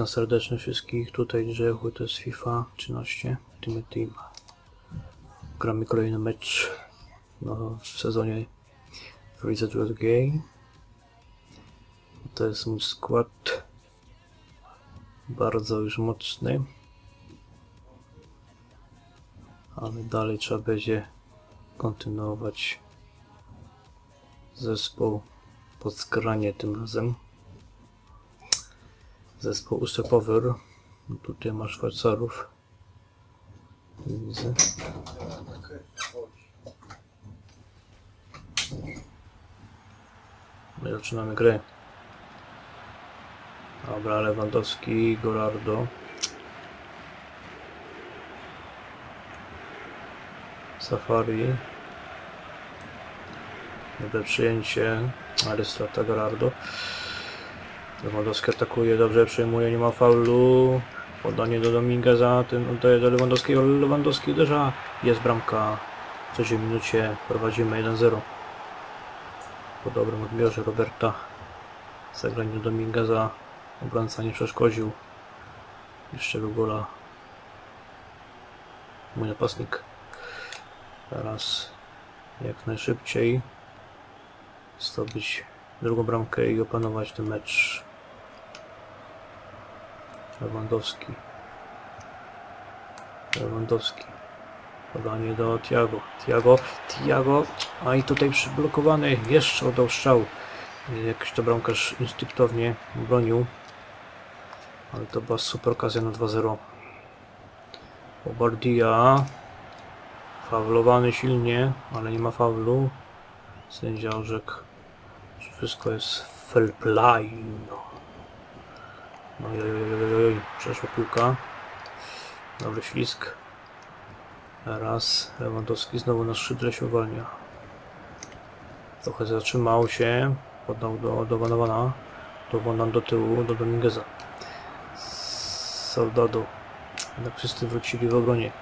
Witam serdecznie wszystkich, tutaj Grzechu, to jest FIFA 13 Ultimate Team. Gramy kolejny mecz no, w sezonie Reset Red Game. To jest mój skład. Bardzo już mocny. Ale dalej trzeba będzie kontynuować zespół pod skranie tym razem zespół ustepowy. No Tutaj masz Szwajcarów. Widzę. No i zaczynamy grę. Dobra, Lewandowski, Gorardo. Safari. Dobre przyjęcie, ale strata Gorardo. Lewandowski atakuje, dobrze przejmuje, nie ma faulu. Podanie do Domingueza, ten oddaje do Lewandowskiego, Lewandowski uderza. Jest bramka. W trzeciej minucie prowadzimy 1-0. Po dobrym odbiorze Roberta. Zagranie do Domingueza. Obrońca nie przeszkodził. Jeszcze był gola. Mój napastnik. Teraz jak najszybciej zdobyć drugą bramkę i opanować ten mecz. Lewandowski. Lewandowski. Podanie do Tiago. Tiago. Tiago. A i tutaj przyblokowany. Jeszcze oddał strzał. Jakiś to bramkarz instynktownie bronił. Ale to była super okazja na 2-0. Obardia. Faulowany silnie, ale nie ma faulu. Sędzia orzekł, że wszystko jest fair play. No oj, oj, oj, oj, przeszła piłka. Dobry ślisk. Teraz Lewandowski znowu na szydle się uwalnia. Trochę zatrzymał się. Podał do, do Vanawana. Do Vanan do tyłu, do Domingueza. Soldado. Jednak wszyscy wrócili w obronie.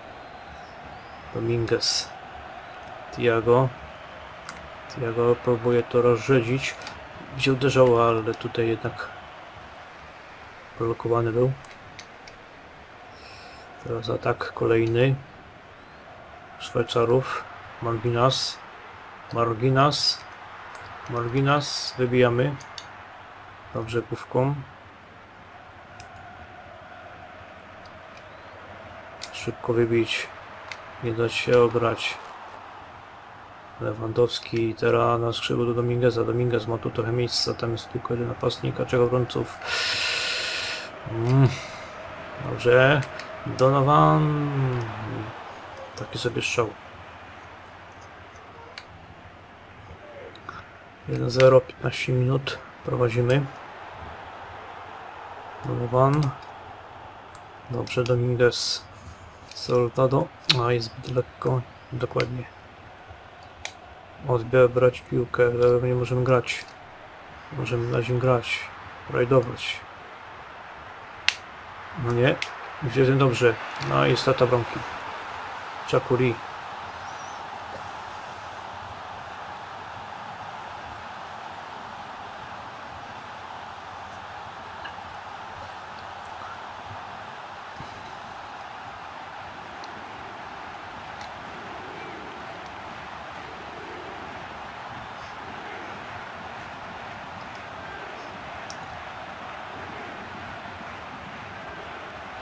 Dominguez. Tiago. Tiago próbuje to rozrzedzić. Gdzie uderzał, ale tutaj jednak blokowany był. Teraz atak kolejny. Szwajcarów. Marginas. Marginas. Marginas. Wybijamy. Dobrze główką. Szybko wybić. Nie dać się ograć. Lewandowski teraz na skrzydło do Domingueza. Dominguez ma tu trochę miejsca, tam jest tylko jeden napastnik, a czego obrońców. Mm. Dobrze. Donovan. Taki sobie strzał. 1-0, 15 minut. Prowadzimy. Donovan. Dobrze, Dominguez. Soldado. A jest lekko. Dokładnie. Odbierać piłkę, nie możemy grać. Możemy na nim grać. Rajdować. No nie. Jeden dobrze. No i strata bramki.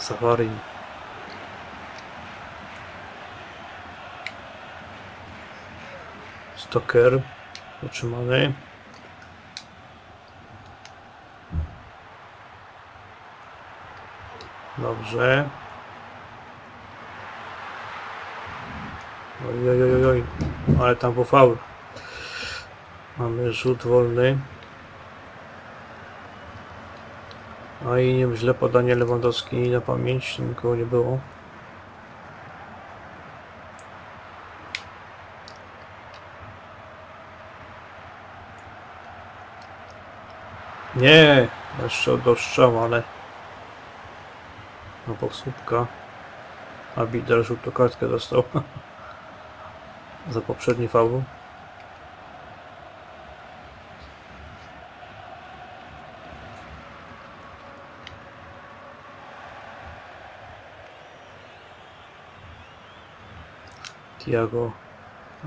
Czakuri. Safari. Stoker. Utrzymany. Dobrze. Oj, oj, oj, oj. Ale tam był faul. Mamy rzut wolny. No i nie źle podanie Lewandowski na pamięć, nikogo nie było. Nie, jeszcze strzał, ale no słupka. A Bidar żółtą kartkę dostał. za poprzedni faul. Tiago.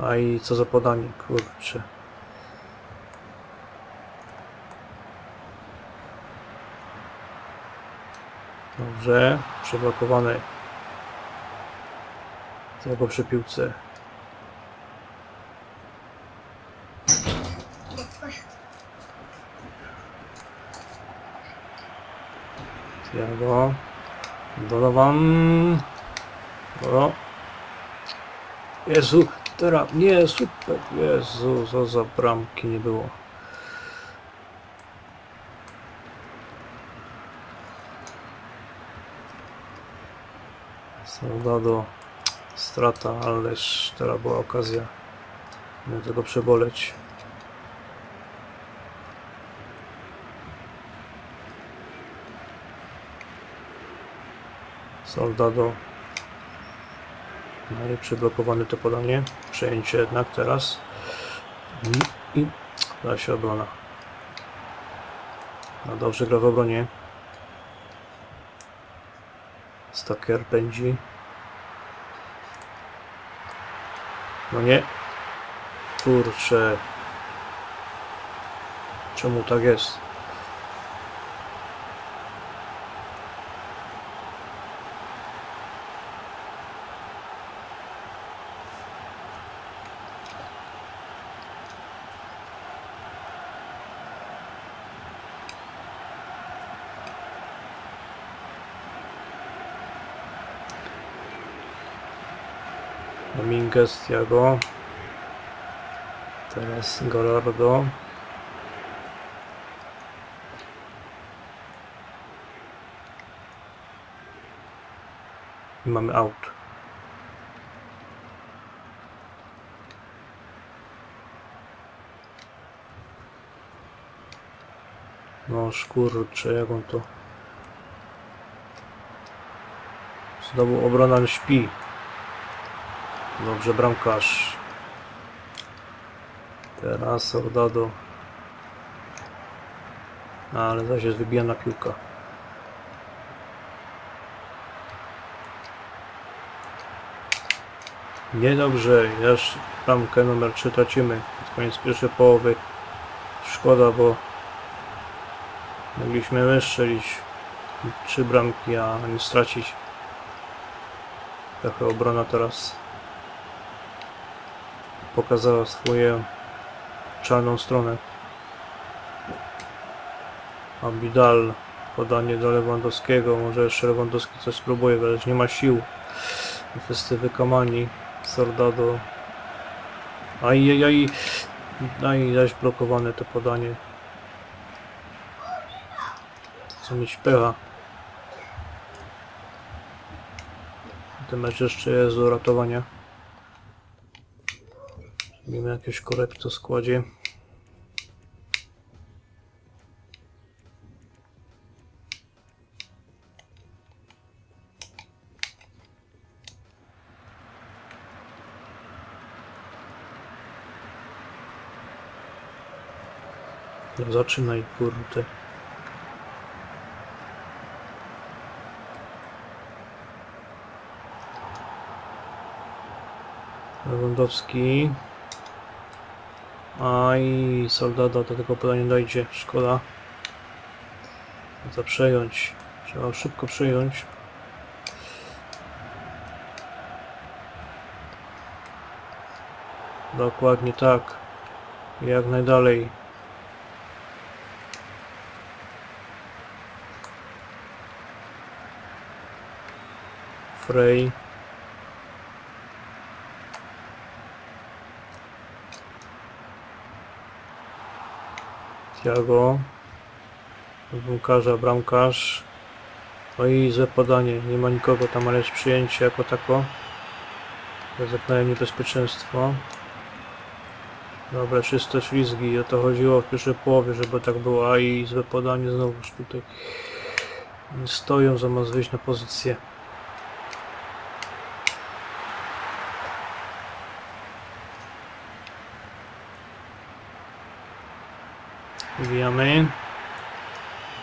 A i co za podanie, kurczę. Dobrze, przeblokowany. Tiago przy piłce. Tiago. Donovan. O. Jezu, teraz, nie, super, Jezu, co za bramki nie było. Soldado, strata, ależ teraz była okazja, żeby tego przeboleć. Soldado i przyblokowane to podanie. Przejęcie jednak teraz. I, i da się obrona. No dobrze gra w obronie. Staker pędzi. No nie. Kurczę. Czemu tak jest? Dominguez, Thiago. Teraz Gallardo. I mamy out. No kurczę, jak on to... Znowu obrona śpi. Dobrze, bramkarz. Teraz Soldado. No, ale zaś jest wybijana piłka. Niedobrze, jeszcze bramkę numer 3 tracimy. Koniec pierwszej połowy. Szkoda, bo mogliśmy wystrzelić trzy bramki, a nie stracić. Trochę obrona teraz pokazała swoją czarną stronę. A Bidal podanie do Lewandowskiego. Może jeszcze Lewandowski coś spróbuje, ale nie ma sił. Festywy Kamani, Sordado. Ajajaj. Aj, zaś blokowane to podanie. Chcę mieć pecha. Ten mecz jeszcze jest do ratowania. Robimy jakieś korekto składzie. No zaczynaj kurde. Lewandowski. A i soldado do tego podania dojdzie. Szkoda. Co przejąć. Trzeba szybko przejąć. Dokładnie tak. Jak najdalej. Frey. Thiago. Bramkarza, bramkarz. No i złe podanie. Nie ma nikogo tam, ale jest przyjęcie jako tako. Zapewniają niebezpieczeństwo. Dobra, czyste ślizgi. O to chodziło w pierwszej połowie, żeby tak było. A i złe podanie znowuż tutaj. Stoją zamiast wyjść na pozycję.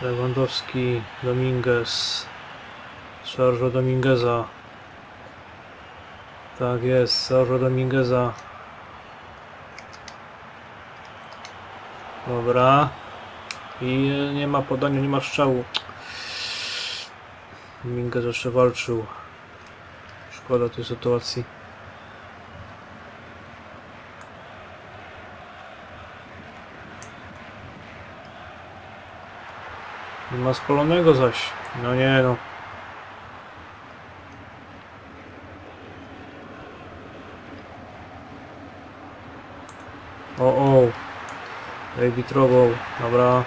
Lewandowski, Dominguez. Sergio Domingueza. Tak jest, Sergio Domingueza. Dobra. I nie ma podania, nie ma strzału. Dominguez jeszcze walczył. Szkoda tej sytuacji. Ma spalonego zaś. No nie no. O o. Baby trouble. Dobra.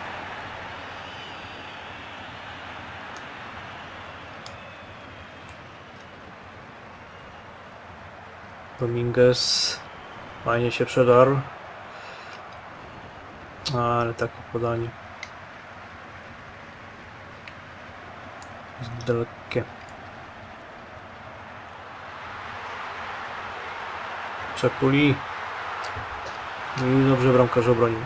Dominguez. Fajnie się przedarł. Ale takie podanie. Zbyt dalekie. Czekuli. I dobrze bramkarz obronił.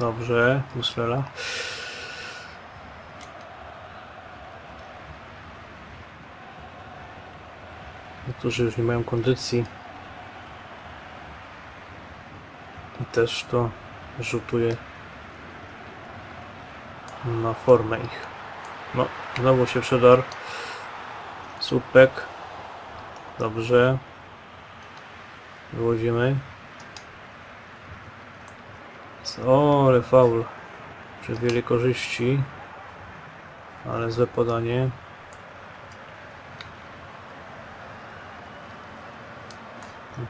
Dobrze, Muslera. Niektórzy już nie mają kondycji. I też to rzutuje na formę ich. No, znowu się przedarł. Słupek. Dobrze. Wychodzimy. O, ale faul. Przy wiele korzyści. Ale złe podanie.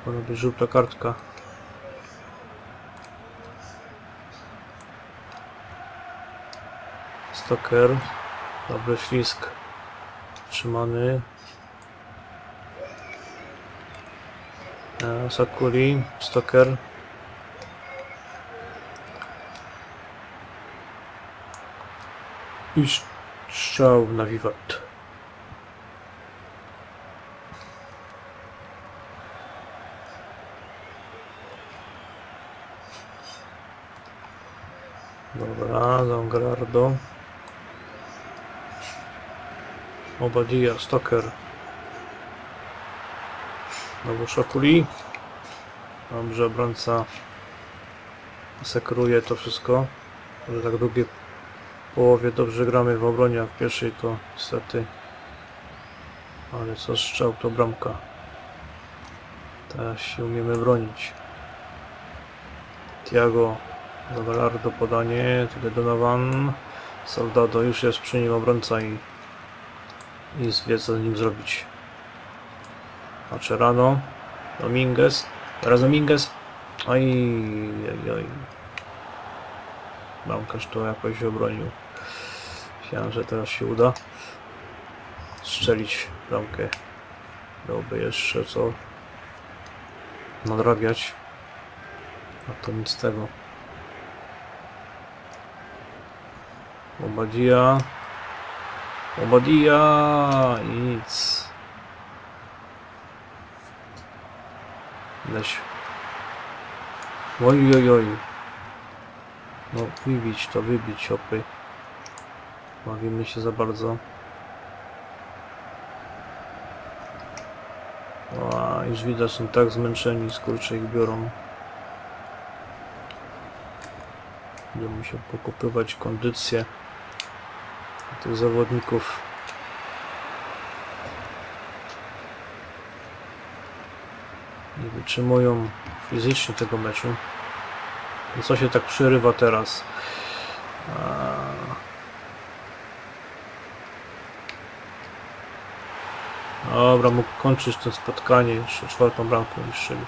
Powinna być żółta kartka. Stoker. Dobry ślisk. Trzymany. E, Sakuri. Stoker. I strzał na wiwat. Dobra, Dongrardo. Obadia, Stoker. Znowu Szakuli. Dobrze, obrońca sekruje to wszystko. Że tak długie połowie dobrze gramy w obronie, a w pierwszej to niestety. Ale co strzał to bramka. Teraz się umiemy bronić. Tiago Donalardo podanie, tutaj Donovan. Soldado już jest przy nim obrońca i, i wie co z nim zrobić. Macerano. Dominguez. Teraz Dominguez. Oj, oj, oj. Bramkarz to jakoś obronił. Myślałem, że teraz się uda strzelić bramkę. Byłoby jeszcze co nadrabiać. A to nic z tego. Obadia. Obadia. Nic. Leś. Oj, oj, oj. No, wybić to, wybić opy. Bawimy się za bardzo. Już widać, są tak zmęczeni, skurcze ich biorą. Będę musiał pokupywać kondycję tych zawodników. Nie wytrzymują fizycznie tego meczu. No co się tak przerywa teraz? Dobra, mógł kończyć to spotkanie, jeszcze czwartą strzelił.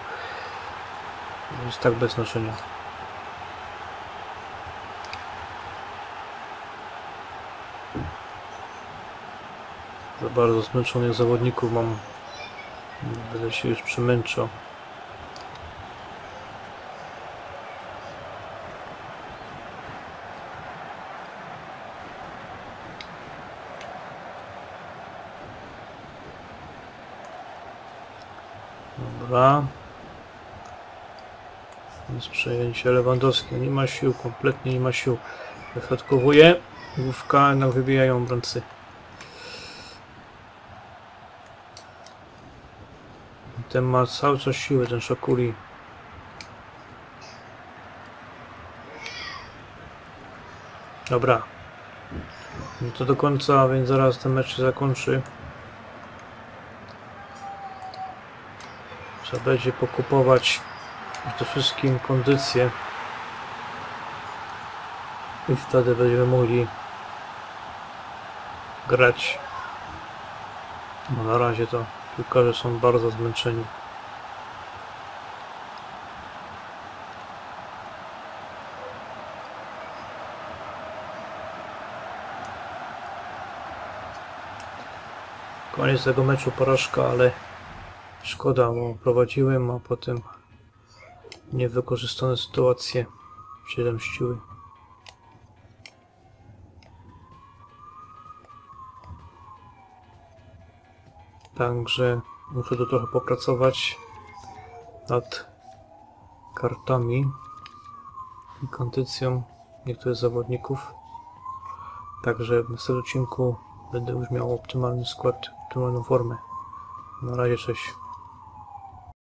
To jest tak bez znaczenia. Bardzo zmęczonych zawodników mam. Będę się już przemęczał. Dobra. Jest przejęcie Lewandowski. Nie ma sił, kompletnie nie ma sił. Wyśrodkowuje. Główka, jednak wybijają obrońcy. Ten ma cały czas siły, ten Szokuli. Dobra. No to do końca, więc zaraz ten mecz się zakończy. Trzeba będzie pokupować przede wszystkim kondycję. I wtedy będziemy mogli grać. No na razie to piłkarze są bardzo zmęczeni. Koniec tego meczu porażka, ale szkoda, bo prowadziłem, a potem niewykorzystane sytuacje się zemściły. Także muszę tu trochę popracować nad kartami i kondycją niektórych zawodników. Także w następnym odcinku będę już miał optymalny skład, optymalną formę. Na razie cześć.